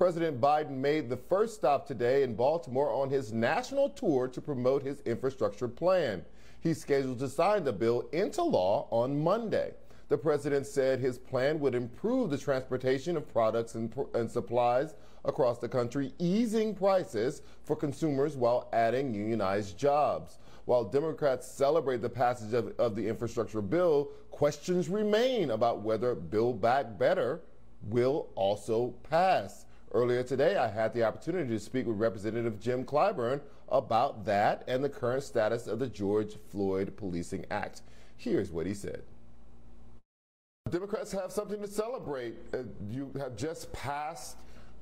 President Biden made the first stop today in Baltimore on his national tour to promote his infrastructure plan. He's scheduled to sign the bill into law on Monday. The president said his plan would improve the transportation of products and, and, supplies across the country, easing prices for consumers while adding unionized jobs. While Democrats celebrate the passage of, of the infrastructure bill, questions remain about whether Build Back Better will also pass. Earlier today, I had the opportunity to speak with Representative Jim Clyburn about that and the current status of the George Floyd Policing Act. Here's what he said. Democrats have something to celebrate. Uh, you have just passed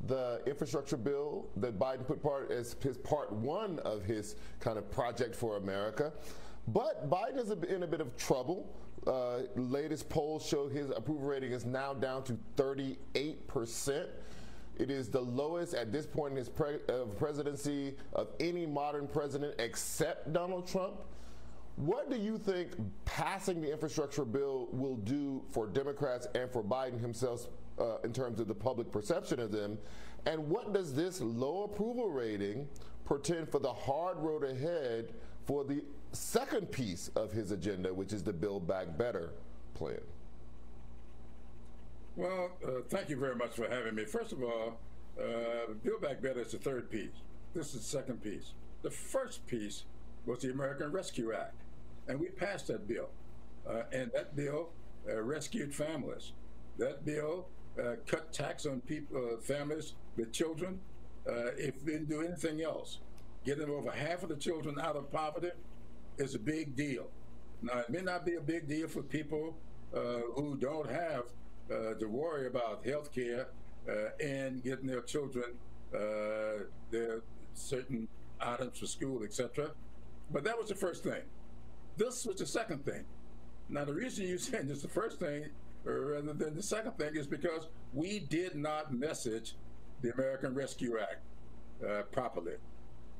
the infrastructure bill that Biden put part as his part one of his kind of project for America. But Biden is in a bit of trouble. Uh, latest polls show his approval rating is now down to 38 percent. It is the lowest at this point in his pre uh, presidency of any modern president except Donald Trump. What do you think passing the infrastructure bill will do for Democrats and for Biden himself uh, in terms of the public perception of them? And what does this low approval rating portend for the hard road ahead for the second piece of his agenda, which is the Build Back Better plan? Well, uh, thank you very much for having me. First of all, uh, Build Back Better is the third piece. This is the second piece. The first piece was the American Rescue Act, and we passed that bill. Uh, and that bill uh, rescued families. That bill uh, cut tax on people, uh, families with children. if we didn't do anything else, getting over half of the children out of poverty is a big deal. Now, it may not be a big deal for people who don't have to worry about health care uh, and getting their children uh, their certain items for school, etc. But that was the first thing. This was the second thing. Now, the reason you said this the first thing rather than the second thing is because we did not message the American Rescue Act uh, properly.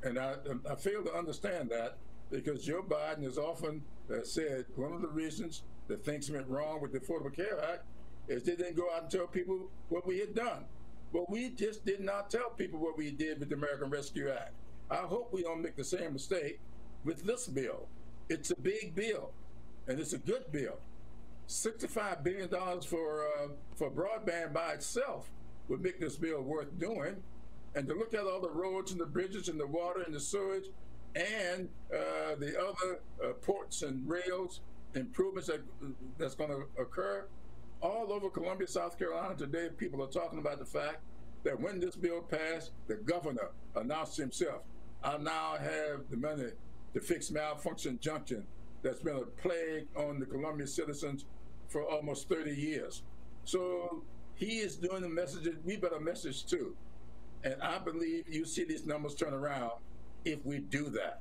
And I, I fail to understand that because Joe Biden has often uh, said one of the reasons that things went wrong with the Affordable Care Act is they didn't go out and tell people what we had done. But we just did not tell people what we did with the American Rescue Act. I hope we don't make the same mistake with this bill. It's a big bill, and it's a good bill. $65 billion for, uh, for broadband by itself would make this bill worth doing. And to look at all the roads and the bridges and the water and the sewage and uh, the other uh, ports and rails improvements that, that's going to occur, all over Columbia, South Carolina today, people are talking about the fact that when this bill passed, the governor announced himself, I now have the money to fix malfunction junction that's been a plague on the Columbia citizens for almost 30 years. So he is doing the message we better message too. And I believe you see these numbers turn around if we do that.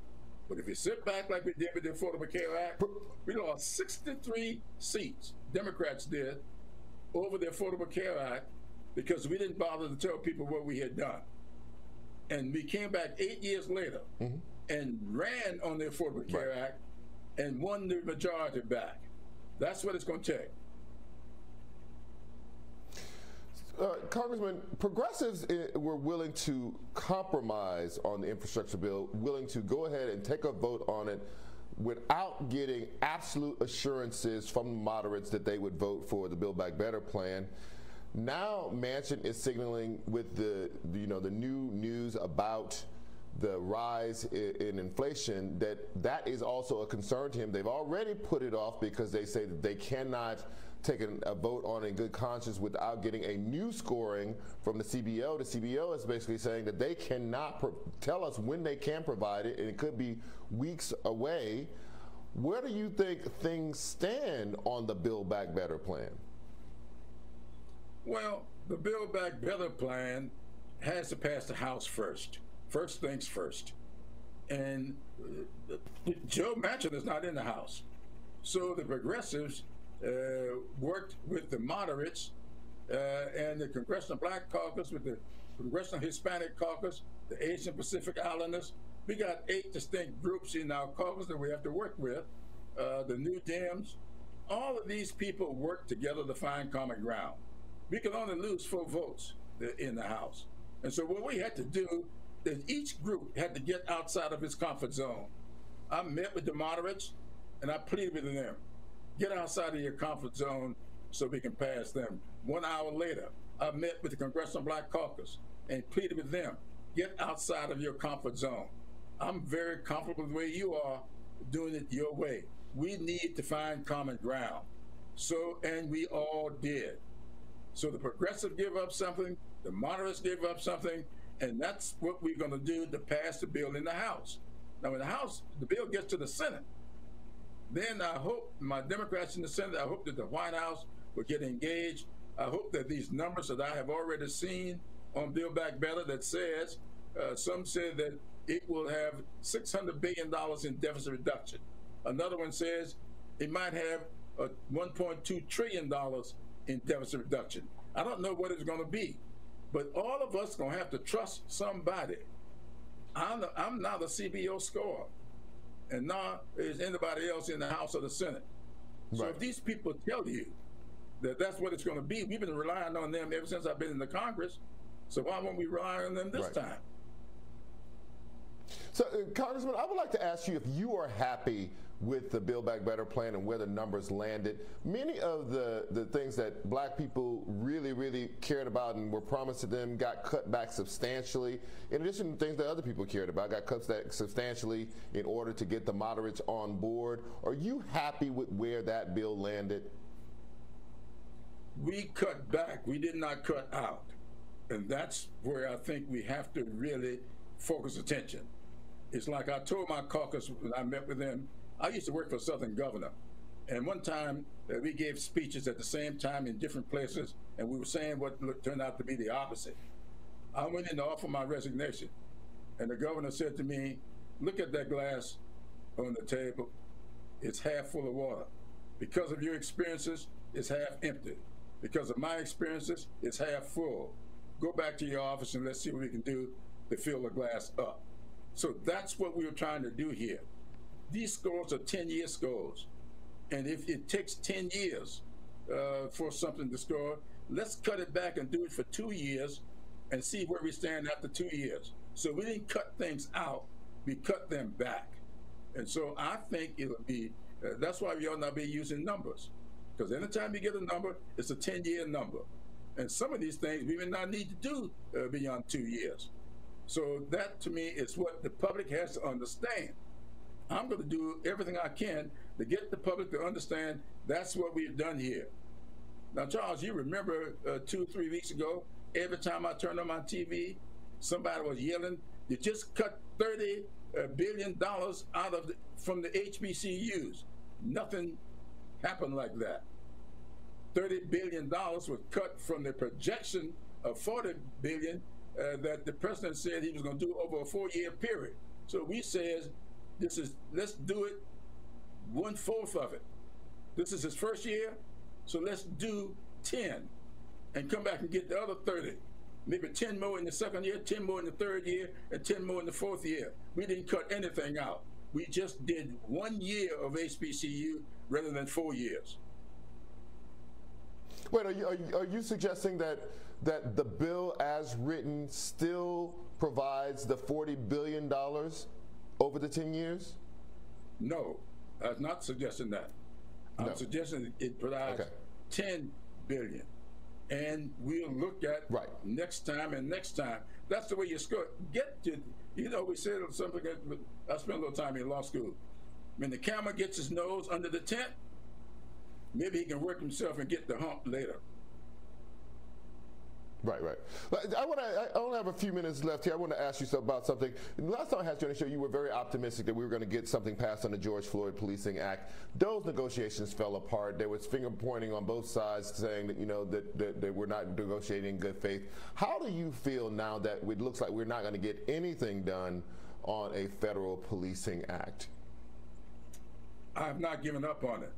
But if you sit back like we did with the Affordable Care Act, we lost 63 seats, Democrats did, over the Affordable Care Act because we didn't bother to tell people what we had done. And we came back eight years later mm-hmm. and ran on the Affordable Care right. Act and won the majority back. That's what it's going to take. Uh, Congressman, progressives uh, were willing to compromise on the infrastructure bill, willing to go ahead and take a vote on it without getting absolute assurances from the moderates that they would vote for the Build Back Better plan. Now Manchin is signaling with the, you know the new news about the rise in, inflation that that is also a concern to him. They've already put it off because they say that they cannot take a vote on in good conscience without getting a new scoring from the CBO. The CBO is basically saying that they cannot tell us when they can provide it, and it could be weeks away. Where do you think things stand on the Build Back Better plan? Well, the Build Back Better plan has to pass the House first. First things first. And uh, Joe Manchin is not in the House. So the progressives worked with the moderates uh, and the Congressional Black Caucus, with the Congressional Hispanic Caucus, the Asian Pacific Islanders. We got eight distinct groups in our caucus that we have to work with. Uh, the New Dems. All of these people work together to find common ground. We can only lose four votes in the House. And so what we had to do is each group had to get outside of its comfort zone. I met with the moderates and I pleaded with them, get outside of your comfort zone so we can pass them. One hour later, I met with the Congressional Black Caucus and pleaded with them, get outside of your comfort zone. I'm very comfortable with the way you are doing it your way. We need to find common ground. So, and we all did. So the progressive give up something, the moderates give up something, and that's what we're going to do to pass the bill in the House. Now, when the House, the bill gets to the Senate, then I hope my Democrats in the Senate, I hope that the White House will get engaged. I hope that these numbers that I have already seen on Build Back Better that says, uh, some said that it will have $600 billion in deficit reduction. Another one says it might have a $1.2 trillion in deficit reduction. I don't know what it's going to be, but all of us going to have to trust somebody. I'm, the, I'm now the CBO scorer, and now is anybody else in the House or the Senate. So if these people tell you that that's what it's going to be, we've been relying on them ever since I've been in the Congress. So why won't we rely on them this right. time? So, uh, Congressman, I would like to ask you if you are happy with the Build Back Better plan and where the numbers landed. Many of the, the things that black people really, really cared about and were promised to them got cut back substantially. In addition to things that other people cared about, got cut back substantially in order to get the moderates on board. Are you happy with where that bill landed? We cut back. We did not cut out. And that's where I think we have to really focus attention. It's like I told my caucus when I met with them, I used to work for Southern Governor. And one time uh, we gave speeches at the same time in different places, and we were saying what turned out to be the opposite. I went in to offer my resignation, and the governor said to me, Look at that glass on the table. It's half full of water. Because of your experiences, it's half empty. Because of my experiences, it's half full. Go back to your office and let's see what we can do to fill the glass up. So that's what we were trying to do here. These scores are 10 year scores. And if it takes 10 years uh, for something to score, let's cut it back and do it for two years and see where we stand after two years. So we didn't cut things out, we cut them back. And so I think it'll be, uh, that's why we ought not be using numbers. Because anytime you get a number, it's a 10 year number. And some of these things we may not need to do uh, beyond two years. So that to me is what the public has to understand. I'm going to do everything I can to get the public to understand that's what we've done here. Now, Charles, you remember uh, two, three weeks ago, every time I turned on my TV, somebody was yelling, you just cut $30 uh, out of the, from the HBCUs. Nothing happened like that. $30 billion was cut from the projection of 40 billion uh, that the president said he was going to do over a four-year period. So we says this is let's do it one fourth of it. This is his first year, so let's do 10 and come back and get the other 30. Maybe 10 more in the second year, 10 more in the third year, and 10 more in the fourth year. We didn't cut anything out. We just did one year of HBCU rather than four years. Wait, are you, are you, are you suggesting that that the bill as written still provides the $40 billion over the 10 years? No, I'm not suggesting that. I'm no. suggesting it provides okay. 10 billion. And we'll look at right. next time and next time. That's the way you score. Get to, you know, we said something, I spent a little time in law school. When the camera gets his nose under the tent, maybe he can work himself and get the hump later. Right, right. I want to. I only have a few minutes left here. I want to ask you about something. Last time I had you on the show, you were very optimistic that we were going to get something passed on the George Floyd Policing Act. Those negotiations fell apart. There was finger pointing on both sides, saying that you know that, that, that we're not negotiating in good faith. How do you feel now that it looks like we're not going to get anything done on a federal policing act? I have not given up on it.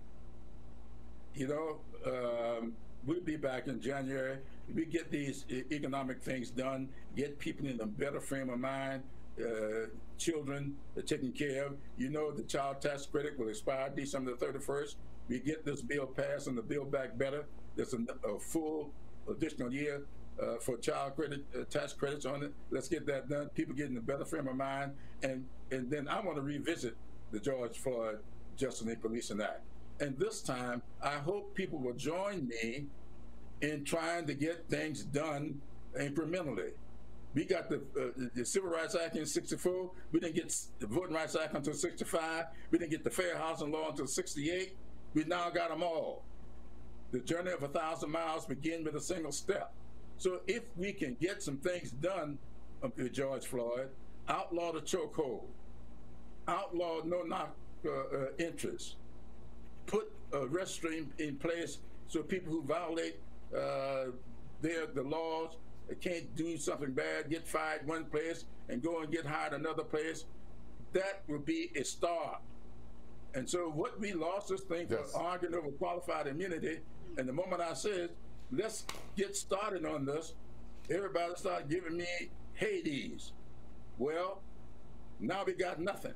You know, um, we'll be back in January we get these economic things done, get people in a better frame of mind, uh, children are taken care of. You know the child tax credit will expire December the 31st. We get this bill passed and the bill Back Better. There's a, a full additional year uh, for child credit uh, tax credits on it. Let's get that done. People getting a better frame of mind, and and then I want to revisit the George Floyd Justice and Policing Act. And this time, I hope people will join me in trying to get things done incrementally. We got the, uh, the Civil Rights Act in 64. We didn't get the Voting Rights Act until 65. We didn't get the Fair Housing Law until 68. We now got them all. The journey of a thousand miles begins with a single step. So if we can get some things done with George Floyd, outlaw the chokehold, outlaw no knock uh, uh, interest, put a registry in place so people who violate uh, their the laws can't do something bad, get fired one place and go and get hired another place. That would be a start. And so what we lost this thing yes. for arguing over qualified immunity, and the moment I said, let's get started on this, everybody started giving me Hades. Well, now we got nothing.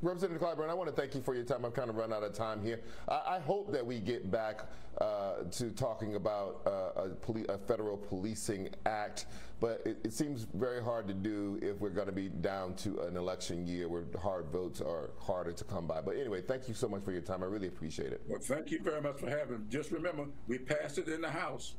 Representative Clyburn, I want to thank you for your time. I've kind of run out of time here. I, I hope that we get back uh, to talking about uh, a, poli- a, federal policing act, but it, it, seems very hard to do if we're going to be down to an election year where hard votes are harder to come by. But anyway, thank you so much for your time. I really appreciate it. Well, thank you very much for having. me. Just remember, we passed it in the House.